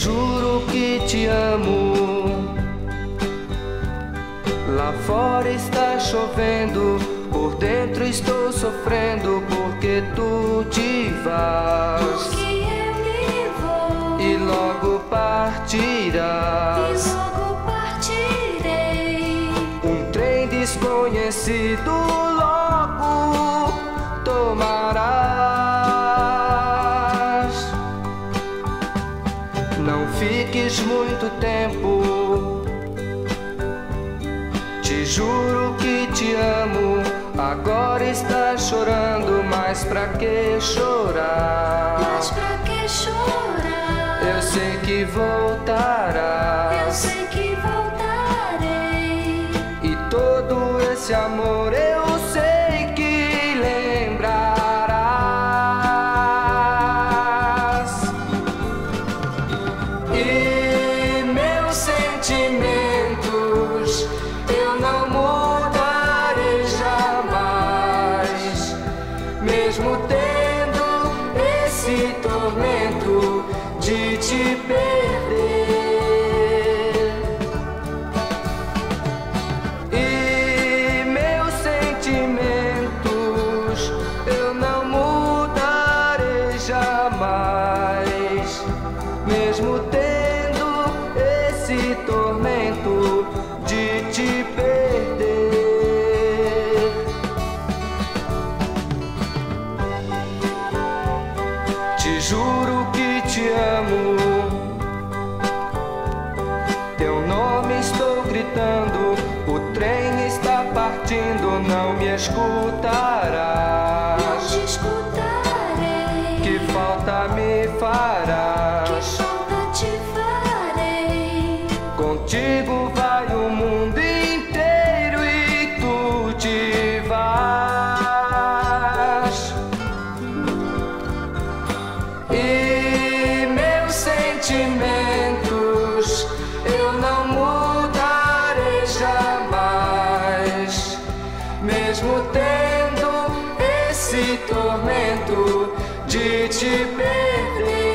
Juro que te amo. Lá fora está chovendo, por dentro estou sofrendo porque tu te vas. Porque eu me vou. E logo partirás. E logo partirei. Um trem desconhecido logo Não fiques muito tempo. Te juro que te amo. Agora estás chorando, mas pra que chorar? Mas pra que chorar? Eu sei que voltarás. Eu sei mesmo tendo esse tormento de te perder. E meus sentimentos eu não mudarei jamais, mesmo tendo esse tormento juro que te amo. Teu nome estou gritando, o trem está partindo, não me Não escutarás. te escutarei. esse tormento de te perder.